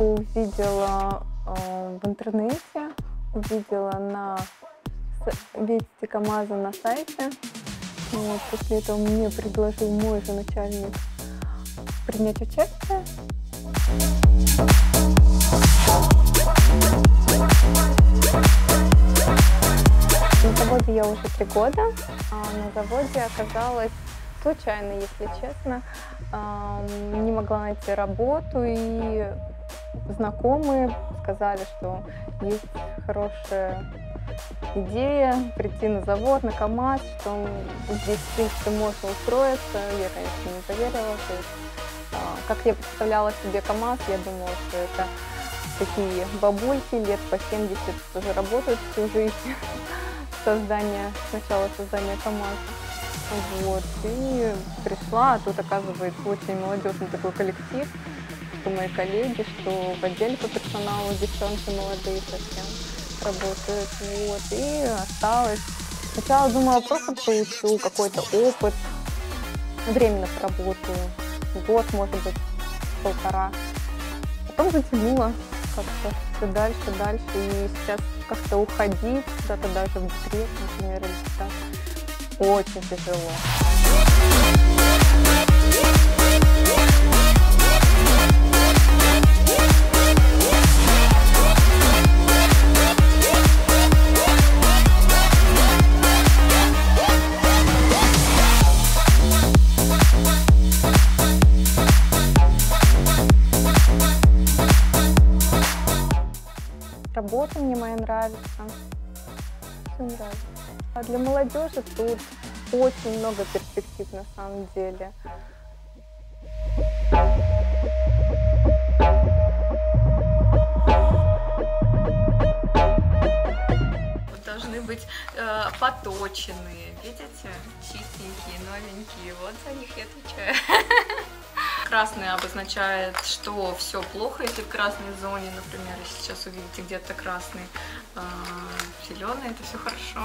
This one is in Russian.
увидела э, в интернете, увидела на видите КамАЗа на сайте. Вот, после этого мне предложил мой же начальник принять участие. На заводе я уже три года. А на заводе оказалась случайно, если честно. Не могла найти работу и знакомые сказали, что есть хорошая идея прийти на завод, на КАМАЗ, что здесь, в принципе, можно устроиться. Я, конечно, не поверила. То есть, а, как я представляла себе КАМАЗ, я думала, что это такие бабульки лет по 70 уже работают всю жизнь создания, сначала создания КАМАЗа. Вот, и пришла, а тут оказывается очень молодежный такой коллектив, что мои коллеги, что в отделе по персоналу девчонки молодые совсем работают. Вот, и осталось. Сначала думала, просто получу какой-то опыт, временно поработаю, год, может быть, полтора. Потом затянула как-то все дальше, дальше. И сейчас как-то уходить куда-то даже в декрет, например, или так, очень тяжело. Работа мне моя нравится. Все нравится. А для молодежи тут очень много перспектив на самом деле. Должны быть э, поточенные, видите, чистенькие, новенькие. Вот за них я отвечаю. Красный обозначает, что все плохо, если в красной зоне, например, сейчас увидите где-то красный, э, зеленый, это все хорошо.